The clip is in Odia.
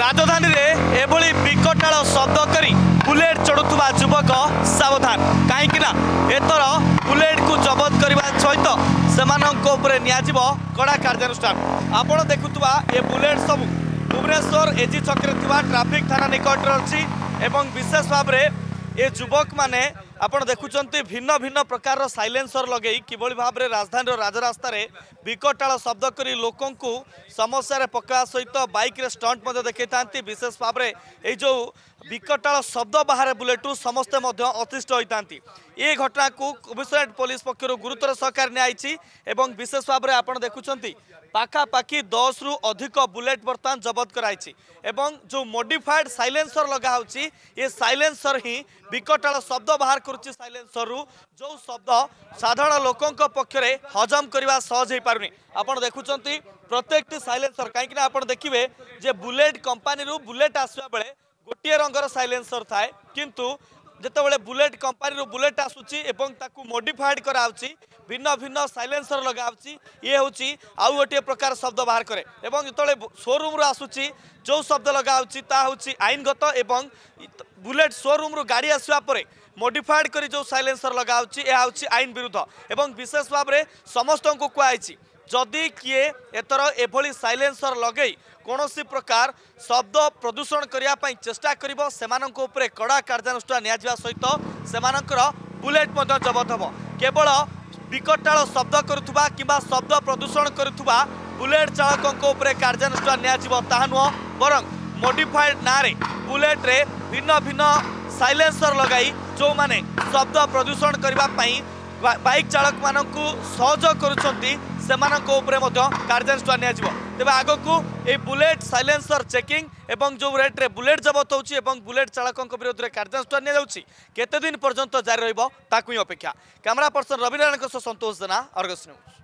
ରାଜଧାନୀରେ ଏଭଳି ବିକଟାଳ ଶବ୍ଦ କରି ବୁଲେଟ୍ ଚଢୁଥିବା ଯୁବକ ସାବଧାନ। କାହିଁକି ନା ଏଥର ବୁଲେଟ୍କୁ ଜବତ କରିବା ସହିତ ସେମାନଙ୍କ ଉପରେ ନିଆଯିବ କଡ଼ା କାର୍ଯ୍ୟାନୁଷ୍ଠାନ। ଆପଣ ଦେଖୁଥିବା ଏ ବୁଲେଟ୍ ସବୁ ଭୁବନେଶ୍ୱର ଏଜି ଛକରେ ଥିବା ଟ୍ରାଫିକ୍ ଥାନା ନିକଟରେ ଅଛି ଏବଂ ବିଶେଷ ଭାବରେ ଏ ଯୁବକମାନେ ଆପଣ ଦେଖୁଛନ୍ତି ଭିନ୍ନ ଭିନ୍ନ ପ୍ରକାରର ସାଇଲେନ୍ସର ଲଗେଇ କିଭଳି ଭାବରେ ରାଜଧାନୀର ରାଜରାସ୍ତାରେ ବିକଟାଳ ଶବ୍ଦ କରି ଲୋକଙ୍କୁ ସମସ୍ୟାରେ ପକାଇବା ସହିତ ବାଇକ୍ରେ ଷ୍ଟଣ୍ଟ ମଧ୍ୟ ଦେଖାଇଥାନ୍ତି। ବିଶେଷ ଭାବରେ ଏଇ ଯେଉଁ ବିକଟାଳ ଶବ୍ଦ ବାହାରେ ବୁଲେଟରୁ ସମସ୍ତେ ମଧ୍ୟ ଅତିଷ୍ଠ ହୋଇଥାନ୍ତି। ଏ ଘଟଣାକୁ କମିଶନରେଟ ପୋଲିସ ପକ୍ଷରୁ ଗୁରୁତର ସହକାରେ ନିଆଯାଇଛି ଏବଂ ବିଶେଷ ଭାବରେ ଆପଣ ଦେଖୁଛନ୍ତି ପାଖାପାଖି ଦଶରୁ ଅଧିକ ବୁଲେଟ ବର୍ତ୍ତମାନ ଜବତ କରାଯାଇଛି ଏବଂ ଯେଉଁ ମୋଡିଫାଏଡ୍ ସାଇଲେନ୍ସର ଲଗା ହେଉଛି ଏ ସାଇଲେନ୍ସର ହିଁ ବିକଟାଳ ଶବ୍ଦ ବାହାର କରୁଛି ସାଇଲେନ୍ସରରୁ ଯେଉଁ ଶବ୍ଦ ସାଧାରଣ ଲୋକଙ୍କ ପକ୍ଷରେ ହଜମ କରିବା ସହଜ ହେଇପାରୁନି। ଆପଣ ଦେଖୁଛନ୍ତି ପ୍ରତ୍ୟେକଟି ସାଇଲେନ୍ସର କାହିଁକି ନା ଆପଣ ଦେଖିବେ ଯେ ବୁଲେଟ କମ୍ପାନୀରୁ ବୁଲେଟ ଆସିବା ବେଳେ ଗୋଟିଏ ରଙ୍ଗର ସାଇଲେନ୍ସର ଥାଏ କିନ୍ତୁ जति बेला बुलेट कम्पानीहरू बुलेट आसु मोडिफाइड गराहो भिन्न भिन्न सइलेनसर लगाए प्रकार शब्द बाह्र कर जे सोरुम्रु आसु जो शब्द लगाएछ ताहे आइनगत ए बुलेट सो रुम्रु गाडी आस मोडाएड गरिलेनसर लगाएछ यहाँ चाहिँ आइन विरुद्ध एवं विशेष भाव सम कु ଯଦି କିଏ ଏଥର ଏଭଳି ସାଇଲେନ୍ସର ଲଗେଇ କୌଣସି ପ୍ରକାର ଶବ୍ଦ ପ୍ରଦୂଷଣ କରିବା ପାଇଁ ଚେଷ୍ଟା କରିବ ସେମାନଙ୍କ ଉପରେ କଡ଼ା କାର୍ଯ୍ୟାନୁଷ୍ଠାନ ନିଆଯିବା ସହିତ ସେମାନଙ୍କର ବୁଲେଟ୍ ମଧ୍ୟ ଜବତ ହେବ। କେବଳ ବିକଟାଳ ଶବ୍ଦ କରୁଥିବା କିମ୍ବା ଶବ୍ଦ ପ୍ରଦୂଷଣ କରୁଥିବା ବୁଲେଟ୍ ଚାଳକଙ୍କ ଉପରେ କାର୍ଯ୍ୟାନୁଷ୍ଠାନ ନିଆଯିବ ତାହା ନୁହଁ ବରଂ ମୋଡିଫାଏଡ୍ ନାଁରେ ବୁଲେଟ୍ରେ ଭିନ୍ନ ଭିନ୍ନ ସାଇଲେନ୍ସର ଲଗାଇ ଯେଉଁମାନେ ଶବ୍ଦ ପ୍ରଦୂଷଣ କରିବା ପାଇଁ ବାଇକ୍ ଚାଳକମାନଙ୍କୁ ସହଯୋଗ କରୁଛନ୍ତି ସେମାନଙ୍କ ଉପରେ ମଧ୍ୟ କାର୍ଯ୍ୟାନୁଷ୍ଠାନ ନିଆଯିବ ତେବେ ଆଗକୁ ଏହି ବୁଲେଟ୍ ସାଇଲେନ୍ସର ଚେକିଂ ଏବଂ ଯେଉଁ ରେଟ୍ରେ ବୁଲେଟ୍ ଜବତ ହେଉଛି ଏବଂ ବୁଲେଟ୍ ଚାଳକଙ୍କ ବିରୋଧରେ କାର୍ଯ୍ୟାନୁଷ୍ଠାନ ନିଆଯାଉଛି କେତେ ଦିନ ପର୍ଯ୍ୟନ୍ତ ଜାରି ରହିବ ତାକୁ ହିଁ ଅପେକ୍ଷା କ୍ୟାମେରା ପର୍ସନ ରବି ନାରାୟଣଙ୍କ ସହ ସନ୍ତୋଷ ଜେନା ଅର୍ଗସ୍ ନ୍ୟୁଜ୍